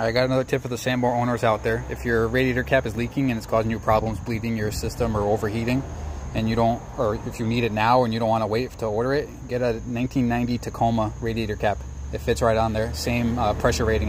I got another tip for the Sambar owners out there. If your radiator cap is leaking and it's causing you problems bleeding your system or overheating, and you don't, or if you need it now and you don't want to wait to order it, get a 1990 Tacoma radiator cap. It fits right on there. Same uh, pressure rating